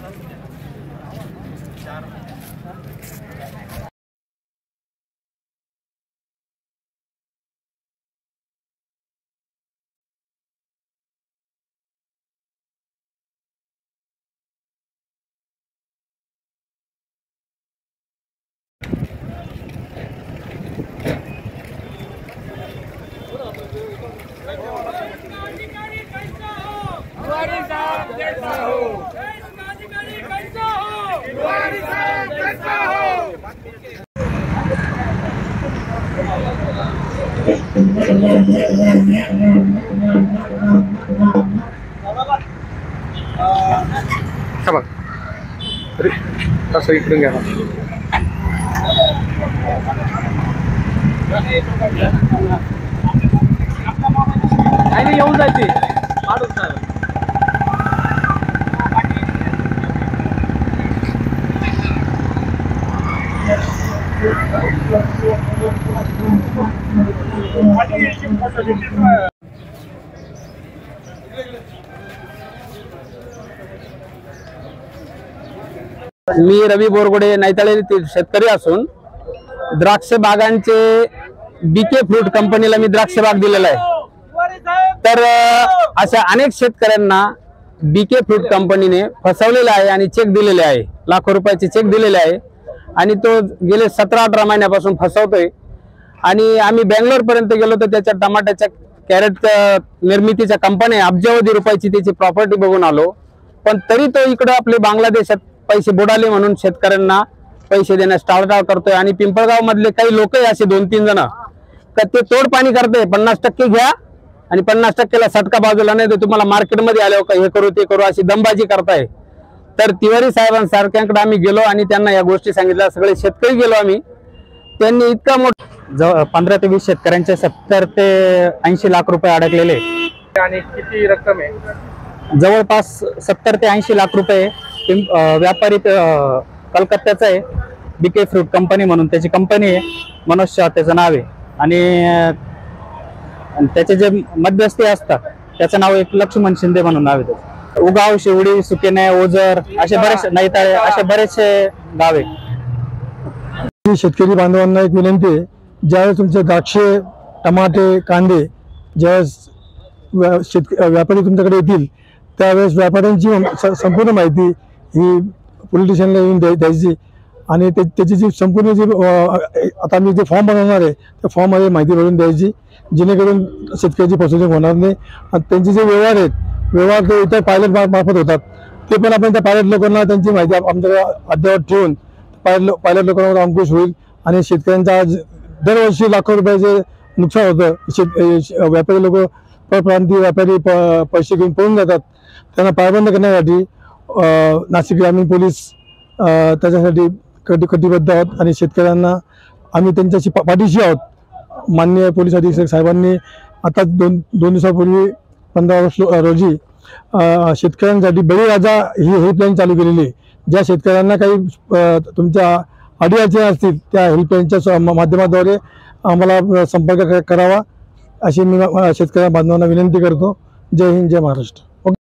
What is up, हा बघ अरे असं इकडून घ्या ना. आणि येऊन जायचे मी रवी बोरगोडे नैताळे शेतकरी असून द्राक्ष बागांचे बीके फ्रूट कंपनीला मी द्राक्ष बाग दिलेला आहे. तर अशा अनेक शेतकऱ्यांना बीके फ्रूट कंपनीने फसवलेला आहे आणि चेक दिलेले आहे. लाखो रुपयाचे चेक दिलेले आहे. आणि तो गेले सतरा अठरा महिन्यापासून फसवतोय. आणि आम्ही बँगलोर पर्यंत गेलो तर त्याच्या टमाट्याच्या कॅरेट निर्मितीच्या कंपन्या अब्जावधी रुपयाची त्याची प्रॉपर्टी बघून आलो. पण तरी तो इकडं आपले बांगलादेशात पैसे बुडाले म्हणून शेतकऱ्यांना पैसे देण्यास टाळटाळ करतोय. आणि पिंपळगाव मधले काही लोकही असे दोन तीन जण तर ते तोडपाणी करते पन्नास टक्के घ्या आणि पन्नास टक्केला सटका बाजूला नाही तर तुम्हाला मार्केटमध्ये आल्यावर का हे करू ते करू अशी दमबाजी करताय. तर तिवारी साहेबांसारख्यांकडे आम्ही गेलो आणि त्यांना या गोष्टी सांगितल्या. सगळे शेतकरी गेलो आम्ही. त्यांनी इतका मोठा पंधरा ते वीस शेतकऱ्यांचे सत्तर ते ऐंशी लाख रुपये अडकलेले. आणि किती रक्कम आहे? जवळपास सत्तर ते ऐंशी लाख रुपये व्यापारी कलकत्त्याचा आहे. बीके फ्रूट कंपनी म्हणून त्याची कंपनी आहे. मनोज शाह त्याचं नाव आहे. आणि त्याचे जे मध्यस्थी असतात त्याचं नाव एक लक्ष्मण शिंदे म्हणून नाव आहे त्याचं. उगाव शिवडी सुकेने ओझर असे बरेचसे नैताळे असे बरेचसे गाव आहे. शेतकरी बांधवांना एक विनंती आहे. ज्यावेळेस तुमचे द्राक्षे टमाटे कांदे ज्यावेळेस व्या- शेतक व्यापारी तुमच्याकडे येतील त्यावेळेस व्यापाऱ्यांची स- संपूर्ण माहिती ही पोलिटिशियनला येऊन द्याय द्यायची. आणि ते त्याची जी संपूर्ण जी आता मी जे फॉर्म बनवणार आहे त्या फॉर्ममध्ये माहिती भरून द्यायची जेणेकरून शेतकऱ्याची फसवणूक होणार नाही. आणि त्यांचे जे व्यवहार आहेत व्यवहार ते इतर पायलट मार्फत होतात. ते पण आपण त्या पायलट लोकांना त्यांची माहिती आमच्या अद्ययावत अद्यावत ठेवून पायलट पायलट लोकांवर अंकुश होईल आणि शेतकऱ्यांचा आज दरवर्षी लाखो रुपयाचे नुकसान होतं. शेत व्यापारी लोक परप्रांतीय व्यापारी प- पैसे घेऊन पळून जातात. त्यांना पायबंद करण्यासाठी नाशिक ग्रामीण पोलीस त्याच्यासाठी कटी कटिबद्ध आहोत आणि शेतकऱ्यांना आम्ही त्यांच्याशी पा- पाठीशी आहोत. माननीय पोलीस अधीक्षक साहेबांनी आता दोन दोन दिवसापूर्वी पंधरा ऑगस्ट रोजी शेतकऱ्यांसाठी बळीराजा ही हेल्पलाईन चालू केलेली आहे. ज्या शेतकऱ्यांना काही तुमच्या अडीअडचणी असतील त्या हेल्पलाईनच्या माध्यमाद्वारे आम्हाला संपर्क करावा अशी मी शेतकऱ्या बांधवांना विनंती करतो. जय हिंद जय महाराष्ट्र.